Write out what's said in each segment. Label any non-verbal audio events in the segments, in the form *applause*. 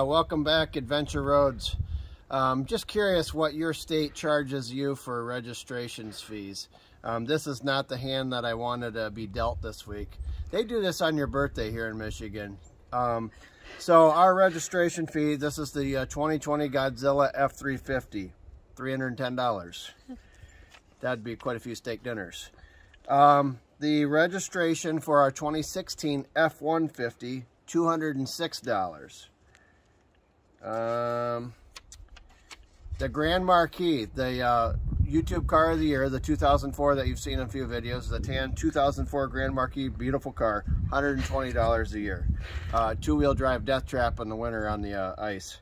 uh, welcome back Adventure Rhoades. Um, just curious what your state charges you for registrations fees. Um, this is not the hand that I wanted to be dealt this week. They do this on your birthday here in Michigan. Um, so our registration fee, this is the uh, 2020 Godzilla F350, $310. That'd be quite a few steak dinners. Um, the registration for our 2016 F-150, $206. Um, the Grand Marquis, the uh, YouTube car of the year, the 2004 that you've seen in a few videos, the tan 2004 Grand Marquis, beautiful car, $120 a year. Uh, Two-wheel drive death trap in the winter on the uh, ice.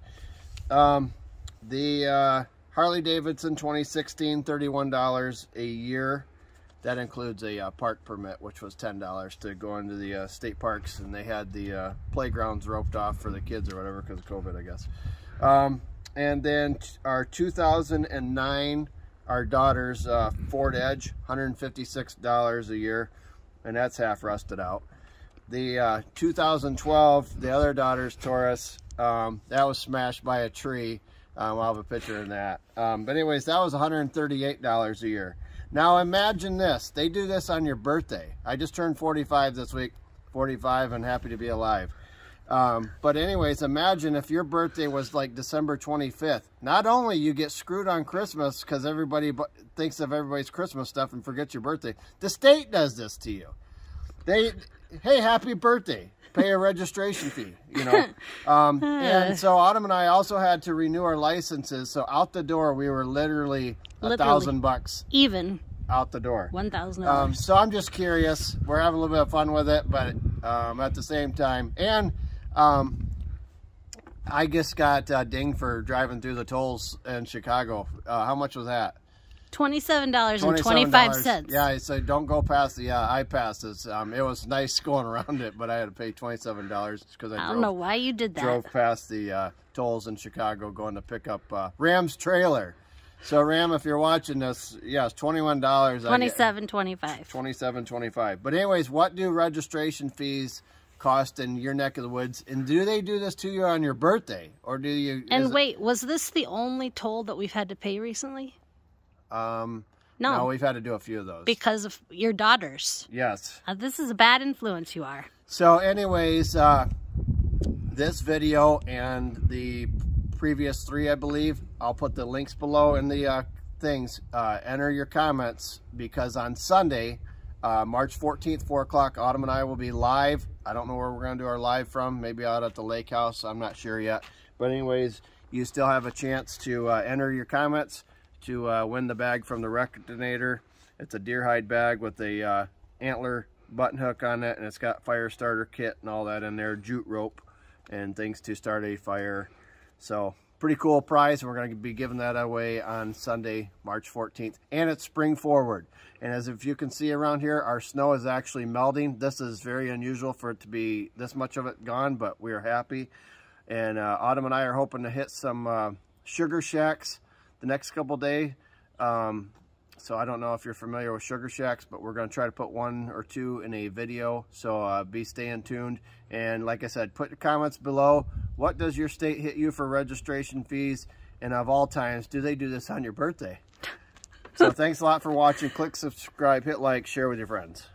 Um, the uh, Harley Davidson 2016, $31 a year. That includes a uh, park permit, which was $10 to go into the uh, state parks, and they had the uh, playgrounds roped off for the kids or whatever because of COVID, I guess. Um, and then our 2009, our daughter's uh, Ford Edge, $156 a year, and that's half rusted out. The uh, 2012, the other daughter's Taurus, um, that was smashed by a tree. Um, I'll have a picture of that. Um, but anyways, that was $138 a year. Now imagine this. They do this on your birthday. I just turned 45 this week. 45 and happy to be alive. Um, but anyways, imagine if your birthday was like December 25th. Not only you get screwed on Christmas because everybody thinks of everybody's Christmas stuff and forgets your birthday. The state does this to you. They, hey, happy birthday. Pay a registration fee, you know. *laughs* Um, and so Autum and I also had to renew our licenses. So out the door, we were literally a thousand bucks. Even. Out the door. One thousand um, So I'm just curious. We're having a little bit of fun with it, but um, at the same time, and um, I just got uh, dinged for driving through the tolls in Chicago. Uh, how much was that? Twenty-seven dollars and twenty-five cents. Yeah, I said don't go past the uh, I-PASSes. Um, it was nice going around it, but I had to pay twenty-seven dollars because I, I drove, don't know why you did that. Drove past the uh, tolls in Chicago going to pick up uh, Ram's trailer. So Ram, if you're watching this, yes, twenty-one dollars. Twenty-seven twenty-five. Twenty-seven twenty-five. But anyways, what do registration fees? cost in your neck of the woods? And do they do this to you on your birthday, or do you? And wait, it, was this the only toll that we've had to pay recently? Um, no. no, we've had to do a few of those because of your daughters. Yes. Uh, this is a bad influence. You are. So, anyways, uh, this video and the previous three, I believe, I'll put the links below in the uh, things. Uh, enter your comments because on Sunday uh, March 14th, 4 o'clock, Autum and I will be live. I don't know where we're going to do our live from. Maybe out at the lake house. I'm not sure yet. But anyways, you still have a chance to uh, enter your comments to uh, win the bag from the Rectonator. It's a deer hide bag with a uh, antler button hook on it. And it's got fire starter kit and all that in there. Jute rope and things to start a fire. So pretty cool prize. We're going to be giving that away on Sunday, March 14th. And it's spring forward. And as if you can see around here, our snow is actually melting. This is very unusual for it to be this much of it gone, but we're happy. And uh, Autum and I are hoping to hit some uh, sugar shacks the next couple day. Um, so I don't know if you're familiar with Sugar Shacks, but we're going to try to put one or two in a video. So uh, be staying tuned. And like I said, put your comments below. What does your state hit you for registration fees? And of all times, do they do this on your birthday? so thanks a lot for watching. Click subscribe, hit like, share with your friends.